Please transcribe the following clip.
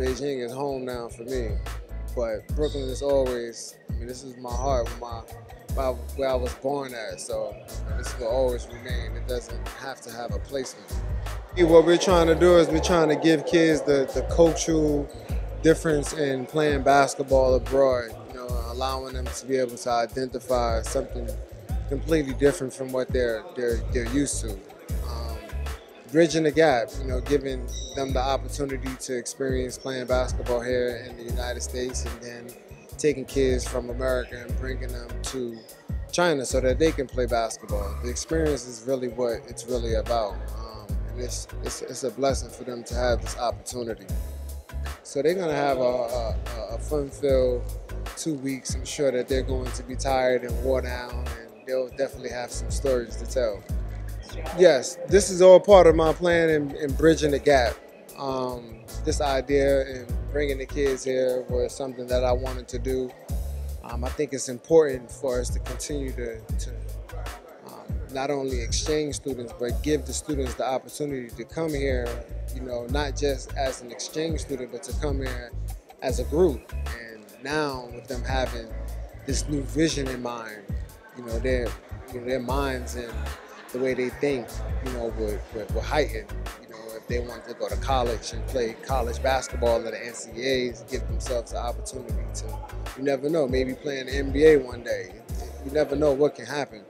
Beijing is home now for me. But Brooklyn is always, I mean, this is my heart, my, my where I was born at. So this will always remain. It doesn't have to have a placement. What we're trying to do is we're trying to give kids the, the cultural difference in playing basketball abroad. You know, allowing them to be able to identify something completely different from what they're they're they're used to. Bridging the gap, you know, giving them the opportunity to experience playing basketball here in the United States, and then taking kids from America and bringing them to China so that they can play basketball. The experience is really what it's really about, um, and it's, it's it's a blessing for them to have this opportunity. So they're gonna have a, a, a fun-filled two weeks. I'm sure that they're going to be tired and worn down, and they'll definitely have some stories to tell. Yes, this is all part of my plan in, in bridging the gap. Um, this idea and bringing the kids here was something that I wanted to do. Um, I think it's important for us to continue to, to um, not only exchange students, but give the students the opportunity to come here, you know, not just as an exchange student, but to come here as a group. And now with them having this new vision in mind, you know, their, you know, their minds and the way they think, you know, would, would, would heighten. You know, if they want to go to college and play college basketball at the NCAAs, give themselves the opportunity to, you never know, maybe playing the NBA one day. You never know what can happen.